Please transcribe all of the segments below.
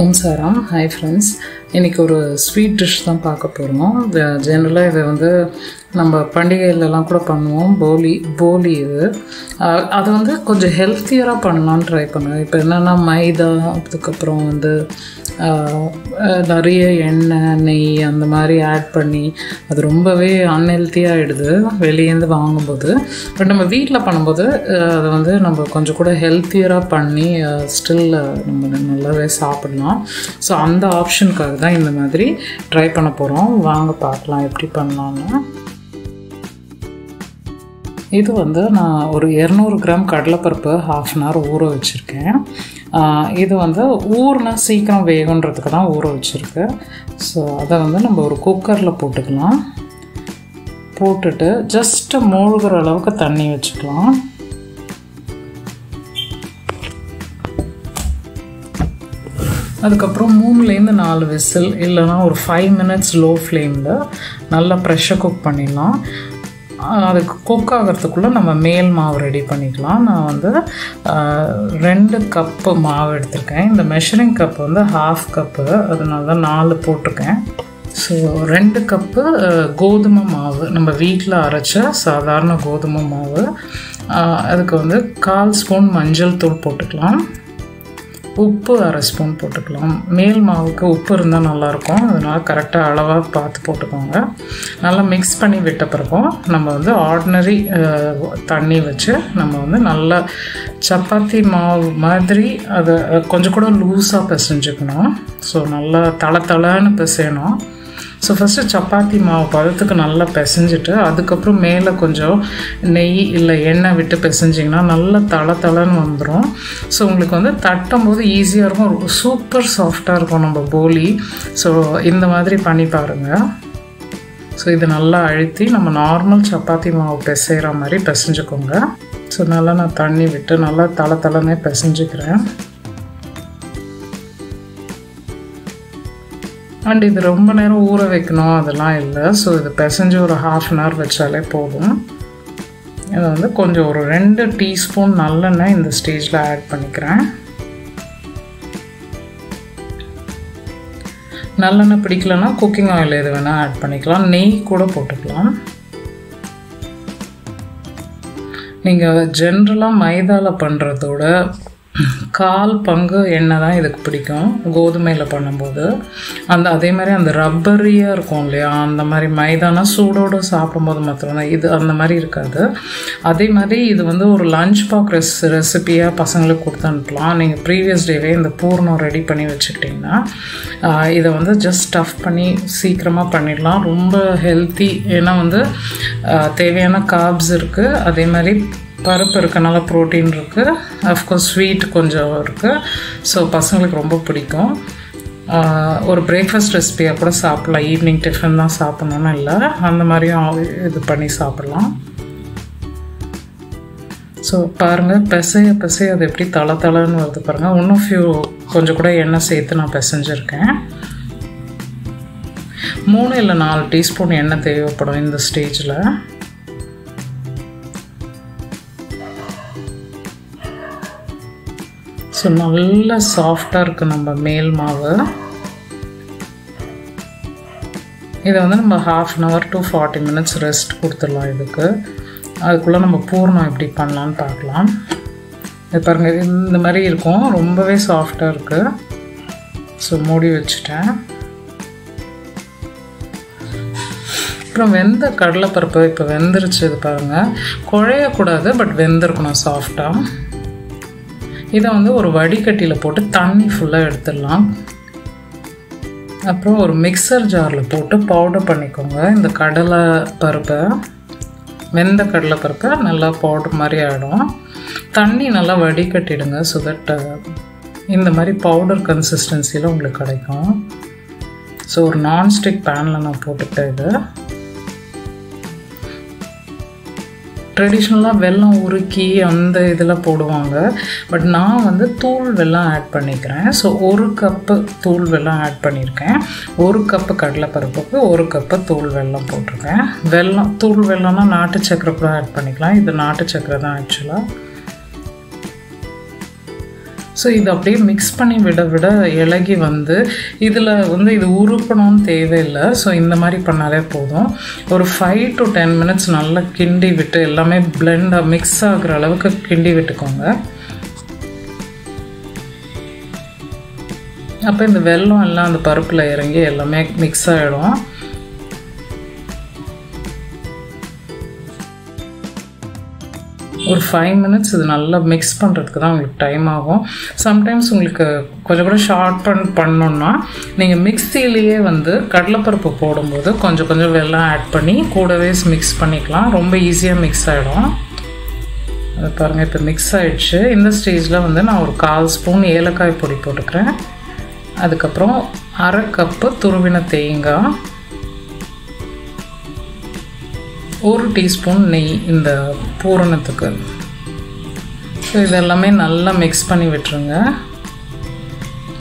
ஓம் Sairam. Hi friends இன்றைக்கி ஒரு sweet dish தான் பார்க்க போகிறோம் ஜென்ரலாக இதை வந்து நம்ம பண்டிகையிலலாம் கூட பண்ணுவோம். போலி போலி இது. அது வந்து கொஞ்சம் ஹெல்த்தியராக பண்ணலான்னு ட்ரை பண்ணுவேன் இப்போ என்னென்னா மைதா அதுக்கப்புறம் வந்து நிறைய எண்ணெய் நெய் அந்த மாதிரி ஆட் பண்ணி அது ரொம்பவே அன்ஹெல்த்தியாகிடுது வெளியேருந்து வாங்கும்போது. பட் நம்ம வீட்டில் பண்ணும்போது அதை வந்து நம்ம கொஞ்சம் கூட ஹெல்த்தியராக பண்ணி ஸ்டில் நம்ம நல்லாவே சாப்பிடலாம். ஸோ அந்த ஆப்ஷனுக்காக தான் இந்த மாதிரி ட்ரை பண்ண போகிறோம் வாங்க பார்க்கலாம் எப்படி பண்ணலான்னு இது வந்து நான் ஒரு இரநூறு கிராம் கடலைப்பருப்பு ஹாஃப் அன் ஹவர் ஊற வச்சுருக்கேன். இது வந்து ஊறினா சீக்கிரம் வேகன்றதுக்கு தான் ஊற வச்சுருக்கு. ஸோ அதை வந்து நம்ம ஒரு குக்கரில் போட்டுக்கலாம். போட்டுட்டு ஜஸ்ட்டு மூழ்கிற அளவுக்கு தண்ணி வச்சுக்கலாம். அதுக்கப்புறம் மூணுலேருந்து நாலு விசில் இல்லைன்னா ஒரு ஃபைவ் மினிட்ஸ் லோ ஃப்ளேமில் நல்லா ப்ரெஷர் குக் பண்ணிடலாம். அதுக்கு குக் ஆகிறதுக்குள்ளே நம்ம மேல் மாவு ரெடி பண்ணிக்கலாம். நான் வந்து ரெண்டு கப்பு மாவு எடுத்திருக்கேன். இந்த மெஷரிங் கப் வந்து ஹாஃப் கப்பு அதனால தான் நாலு போட்டிருக்கேன். ஸோ ரெண்டு கப்பு கோதுமை மாவு. நம்ம வீட்டில் அரைச்ச சாதாரண கோதுமை மாவு. அதுக்கு வந்து கால் ஸ்பூன் மஞ்சள் தூள் போட்டுக்கலாம். உப்பு அரை ஸ்பூன் போட்டுக்கலாம். மேல் மாவுக்கு உப்பு இருந்தால் நல்லாயிருக்கும். அதனால் கரெக்டாக அளவாக பார்த்து போட்டுக்கோங்க. நல்லா மிக்ஸ் பண்ணி விட்ட பிறகும் நம்ம வந்து ஆர்டினரி தண்ணி வச்சு நம்ம வந்து நல்லா சப்பாத்தி மாவு மாதிரி அதை கொஞ்சம் கூட லூஸாக பிசைஞ்சுக்கணும். ஸோ நல்லா தள தளன்னு பிசையணும். ஸோ ஃபஸ்ட்டு சப்பாத்தி மாவு பதத்துக்கு நல்லா பிசைஞ்சிட்டு அதுக்கப்புறம் மேலே கொஞ்சம் நெய் இல்லை எண்ணெய் விட்டு பிசைஞ்சிங்கன்னா நல்லா தள தளன்னு வந்துடும் ஸோ உங்களுக்கு வந்து தட்டும் போது ஈஸியாக இருக்கும். சூப்பர் சாஃப்டாக இருக்கும் நம்ம போலி. ஸோ இந்த மாதிரி பண்ணி பாருங்கள் ஸோ இது நல்லா அழுத்தி நம்ம நார்மல் சப்பாத்தி மாவு பிசைகிற மாதிரி பிசைஞ்சுக்கோங்க. ஸோ நல்லா நான் தண்ணி விட்டு நல்லா தள தளனே பிசைஞ்சுக்கிறேன். அண்ட் இது ரொம்ப நேரம் ஊற வைக்கணும். அதெல்லாம் இல்லை. ஸோ இது பிசைஞ்சு ஒரு ஹாஃப் அன் ஹவர் வச்சாலே போதும். இதை வந்து கொஞ்சம் ஒரு ரெண்டு டீஸ்பூன் நல்லெண்ணெய் இந்த ஸ்டேஜில் ஆட் பண்ணிக்கிறேன். நல்லெண்ணெய் பிடிக்கலன்னா குக்கிங் ஆயில் எது வேணால் ஆட் பண்ணிக்கலாம். நெய் கூட போட்டுக்கலாம். நீங்கள் ஜென்ரலாக மைதாவில் பண்ணுறதோட கால் பங்கு எண்ணெய் தான் இதுக்கு பிடிக்கும். கோதுமையில் பண்ணும்போது. அந்த அதே மாதிரி அந்த ரப்பரியாக இருக்கும் இல்லையா? அந்த மாதிரி மைதானா சூடோடு சாப்பிடும்போது மாத்திரம்தான். இது அந்த மாதிரி இருக்காது. அதே மாதிரி இது வந்து ஒரு லஞ்ச் பாக் ரெஸ் ரெசிப்பியாக பசங்களுக்கு கொடுத்து அனுப்பலாம். நீங்கள் ப்ரீவியஸ் டேவே இந்த பூர்ணம் ரெடி பண்ணி வச்சுக்கிட்டிங்கன்னா இதை வந்து ஜஸ்ட் ஸ்டஃப் பண்ணி சீக்கிரமாக பண்ணிடலாம். ரொம்ப ஹெல்த்தி ஏன்னா வந்து தேவையான கார்ப்ஸ் இருக்குது அதே மாதிரி பருப்பு இருக்கனால ப்ரோட்டீன் இருக்குது அஃப்கோர்ஸ் ஸ்வீட் கொஞ்சம் இருக்குது ஸோ பசங்களுக்கு ரொம்ப பிடிக்கும். ஒரு பிரேக்ஃபாஸ்ட் ரெசிபியாக கூட சாப்பிட்லாம். ஈவினிங் டிஃபன் தான் சாப்பிட்ணுன்னு இல்லை. அந்த மாதிரியும் இது பண்ணி சாப்பிட்லாம். ஸோ பாருங்கள் பிசைய பிசைய அது எப்படி தள தளன்னு வருது பாருங்கள் இன்னும் ஃபியூ கொஞ்சம் கூட எண்ணெய் சேர்த்து நான் பிசைஞ்சிருக்கேன். மூணு இல்லை நாலு டீஸ்பூன் எண்ணெய் தேவைப்படும் இந்த ஸ்டேஜில் ஸோ நல்ல சாஃப்டாக இருக்குது நம்ம மேல் மாவு. இதை வந்து நம்ம half an hour to forty minutes rest கொடுத்துடலாம் இதுக்கு. அதுக்குள்ளே நம்ம பூர்ணம் எப்படி பண்ணலான்னு பார்க்கலாம். இது பாருங்கள் இந்த மாதிரி இருக்கும். ரொம்பவே சாஃப்டாக இருக்குது ஸோ மூடி வச்சுட்டேன். அப்புறம் வெந்த கடலைப்பருப்பு இப்போ வெந்துருச்சு இது பாருங்கள் குழையக்கூடாது பட் வெந்திருக்கணும் சாஃப்டாக இதை வந்து ஒரு வடிகட்டியில் போட்டு தண்ணி ஃபுல்லாக எடுத்துடலாம். அப்புறம் ஒரு மிக்சர் ஜாரில் போட்டு பவுடர் பண்ணிக்கோங்க. இந்த கடலை பருப்பை வெந்த கடலை பருப்பை நல்லா பவுடர் மாதிரி ஆகிடும் தண்ணி நல்லா வடிகட்டிடுங்க ஸோ தட் இந்த மாதிரி பவுடர் கன்சிஸ்டன்சியில் உங்களுக்கு கிடைக்கும். ஸோ ஒரு நான்ஸ்டிக் பேனில் நான் போட்டுக்கிட்டேன் இது. ட்ரெடிஷ்னலாக வெல்லம் உருக்கி அந்த இதில் போடுவாங்க. பட் நான் வந்து தூள் வெல்லம் ஆட் பண்ணிக்கிறேன். ஸோ ஒரு கப்பு தூள் வெல்லம் ஆட் பண்ணியிருக்கேன். ஒரு கப்பு கடலைப்பருப்புக்கு ஒரு கப்பு தூள் வெல்லம் போட்டிருக்கேன். வெல்லம் தூள் வெல்லம்னா நாட்டு சக்கரை கூட ஆட் பண்ணிக்கலாம். இது நாட்டு சக்கரை தான் ஆக்சுவலாக ஸோ இது அப்படியே மிக்ஸ் பண்ணி விட விட இலகி வந்து இதில் வந்து இது உருப்பணும்னு தேவையில்லை. ஸோ இந்த மாதிரி பண்ணாலே போதும். ஒரு ஃபைவ் டு டென் மினிட்ஸ் நல்லா கிண்டி விட்டு எல்லாமே பிளெண்டாக மிக்ஸ் ஆகுற அளவுக்கு கிண்டி விட்டுக்கோங்க. அப்போ இந்த வெல்லம் எல்லாம் அந்த பருப்பில் இறங்கி எல்லாமே மிக்ஸ் ஆகிடும் ஒரு ஃபைவ் மினிட்ஸ் இது நல்லா மிக்ஸ் பண்ணுறதுக்கு தான் உங்களுக்கு டைம் ஆகும். சம்டைம்ஸ் உங்களுக்கு கொஞ்சம் கூட ஷார்ட் பண் பண்ணோன்னா நீங்கள் மிக்சிலேயே வந்து கடலைப்பருப்பு போடும்போது கொஞ்சம் கொஞ்சம் வெள்ளம் ஆட் பண்ணி கூடவே மிக்ஸ் பண்ணிக்கலாம். ரொம்ப ஈஸியாக மிக்ஸ் ஆகிடும் அது பாருங்கள் இப்போ மிக்ஸ் ஆகிடுச்சு இந்த ஸ்டேஜில் வந்து நான் ஒரு கால் ஸ்பூன் ஏலக்காய் பொடி போட்டுக்கிறேன். அதுக்கப்புறம் அரை கப்பு துருவின தேங்காய். ஒரு டீஸ்பூன் நெய் இந்த பூரணத்துக்கு. ஸோ இதெல்லாமே நல்லா மிக்ஸ் பண்ணி விட்டுருங்க.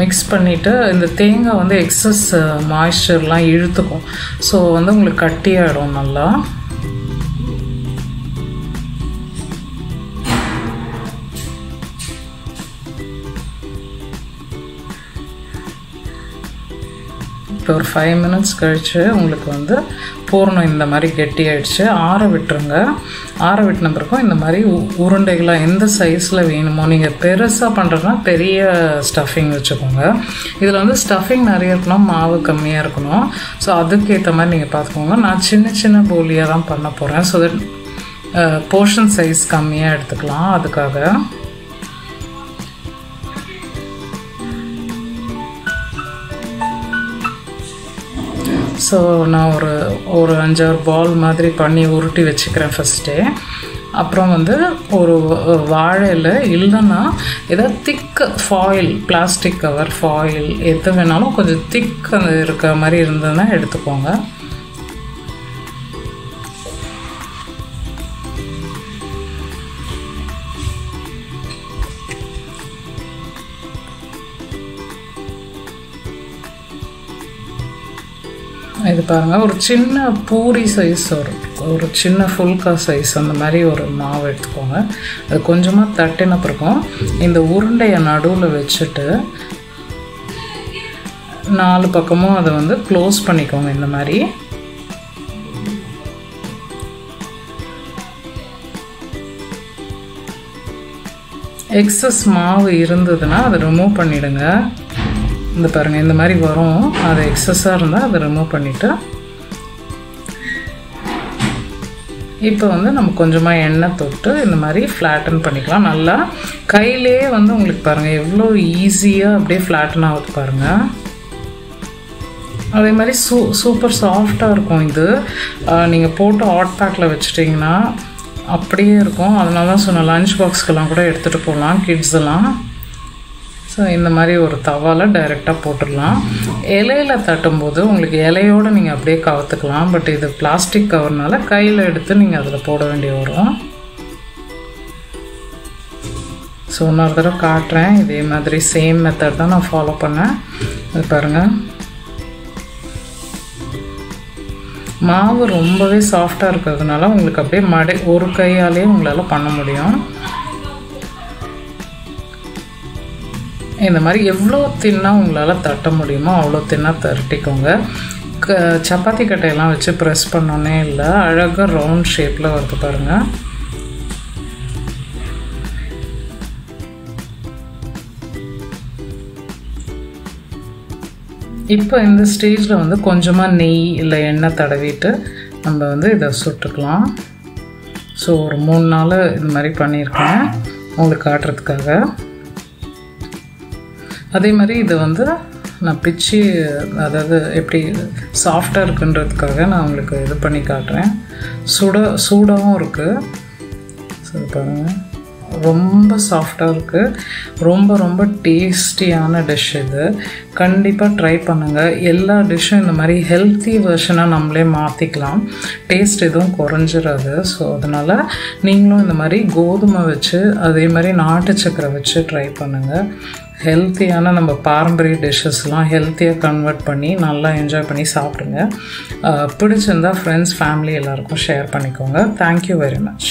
மிக்ஸ் பண்ணிவிட்டு இந்த தேங்காய் வந்து எக்ஸஸ் மாய்ஸ்சர்லாம் uh, இழுத்துக்கும். ஸோ வந்து உங்களுக்கு கட்டியாயிடும் நல்லா. இப்போ ஒரு ஃபைவ் மினிட்ஸ் கழித்து உங்களுக்கு வந்து பூர்ணம் இந்த மாதிரி கெட்டி ஆகிடுச்சு ஆற விட்டுருங்க. ஆற விட்டின பிறகும் இந்த மாதிரி உருண்டைகளாக எந்த சைஸில் வேணுமோ நீங்கள் பெருசாக பண்ணுறதுனா பெரிய ஸ்டஃபிங் வச்சுக்கோங்க. இதில் வந்து ஸ்டஃபிங் நிறைய இருக்கணும் மாவு கம்மியாக இருக்கணும். ஸோ அதுக்கேற்ற மாதிரி நீங்கள் பார்த்துக்கோங்க. நான் சின்ன சின்ன போலியாக தான் பண்ண போகிறேன் ஸோ தட் போர்ஷன் சைஸ் கம்மியாக எடுத்துக்கலாம். அதுக்காக ஸோ நான் ஒரு ஒரு அஞ்சாறு பால் மாதிரி பண்ணி உருட்டி வச்சுக்கிறேன் ஃபஸ்ட்டே அப்புறம் வந்து ஒரு வாழையில் இல்லைன்னா ஏதாவது thick foil plastic cover foil எது வேணாலும் கொஞ்சம் திக் அந்த இருக்கிற மாதிரி இருந்ததுன்னா எடுத்துக்கோங்க. இது பாருங்கள் ஒரு சின்ன பூரி சைஸ் ஒரு ஒரு சின்ன ஃபுல்கா சைஸ் அந்த மாதிரி ஒரு மாவு எடுத்துக்கோங்க. அது கொஞ்சமாக தட்டின பிறகும் இந்த உருண்டையை நடுவில் வச்சுட்டு நாலு பக்கமும் அதை வந்து க்ளோஸ் பண்ணிக்கோங்க இந்த மாதிரி. எக்ஸஸ் மாவு இருந்ததுன்னா அதை ரிமூவ் பண்ணிவிடுங்க இந்த பாருங்கள் இந்த மாதிரி வரும். அது எக்ஸஸாக இருந்தால் அதை ரிமூவ் பண்ணிவிட்டு இப்போ வந்து நம்ம கொஞ்சமாக எண்ணெய் தொட்டு இந்த மாதிரி ஃப்ளாட்டன் பண்ணிக்கலாம். நல்லா கையிலே வந்து உங்களுக்கு பாருங்கள் எவ்வளோ ஈஸியாக அப்படியே ஃப்ளாட்டன் ஆகுது பாருங்கள் அதே மாதிரி சூ சூப்பர் சாஃப்டாக இருக்கும் இது. நீங்கள் போட்டு ஹாட் பேக்கில் வச்சுட்டிங்கன்னா அப்படியே இருக்கும். அதனால தான் சொன்னேன் லஞ்ச் பாக்ஸ்க்கெல்லாம் கூட எடுத்துகிட்டு போகலாம் கிட்ஸ் எல்லாம். ஸோ இந்த மாதிரி ஒரு தவாவில் டைரெக்டாக போட்டுடலாம். இலையில் தட்டும்போது உங்களுக்கு இலையோடு நீங்கள் அப்படியே கவுத்துக்கலாம். பட் இது பிளாஸ்டிக் கவர்னால கையில் எடுத்து நீங்கள் அதில் போட வேண்டிய வரும் ஸோ இன்னொரு தடவை காட்டுறேன். இதே மாதிரி சேம் மெத்தட் தான் நான் ஃபாலோ பண்ணேன். அது பாருங்கள் மாவு ரொம்பவே சாஃப்டாக இருக்கிறதுனால உங்களுக்கு அப்படியே மடை ஒரு கையாலே உங்களால் பண்ண முடியும். இந்த மாதிரி எவ்வளோ தின்னாக உங்களால் தட்ட முடியுமோ அவ்வளோ தின்னாக தரட்டிக்கோங்க க சப்பாத்தி கட்டையெல்லாம் வச்சு ப்ரெஸ் பண்ணோன்னே இல்லை அழகாக ரவுண்ட் ஷேப்பில் வந்து பாருங்கள் இப்போ இந்த ஸ்டேஜில் வந்து கொஞ்சமாக நெய் இல்லை எண்ணெய் தடவிட்டு நம்ம வந்து இதை சுட்டுக்கலாம். ஸோ ஒரு மூணு நாள் இந்த மாதிரி பண்ணியிருக்கேன். உங்களுக்கு காட்டுறதுக்காக. அதே மாதிரி இது வந்து நான் பிச்சு அதாவது எப்படி சாஃப்டாக இருக்குன்றதுக்காக நான் உங்களுக்கு இது பண்ணி காட்டுறேன். சுட சூடாகவும் இருக்குது சரி பாருங்கள் ரொம்ப சாஃப்டாக இருக்குது ரொம்ப ரொம்ப டேஸ்டியான டிஷ் இது. கண்டிப்பாக ட்ரை பண்ணுங்கள் எல்லா டிஷ்ஷும் இந்த மாதிரி ஹெல்த்தி வெர்ஷனாக நம்மளே மாற்றிக்கலாம் டேஸ்ட் எதுவும் குறைஞ்சிடாது ஸோ அதனால் நீங்களும் இந்த மாதிரி கோதுமை வச்சு அதே மாதிரி நாட்டு சக்கரை வச்சு ட்ரை பண்ணுங்கள் ஹெல்த்தியான நம்ம பாரம்பரிய டிஷ்ஷஸ்லாம் ஹெல்த்தியாக கன்வெர்ட் பண்ணி நல்லா என்ஜாய் பண்ணி சாப்பிடுங்க. பிடிச்சிருந்தா ஃப்ரெண்ட்ஸ் ஃபேமிலி எல்லாருக்கும் ஷேர் பண்ணிக்கோங்க. Thank you very much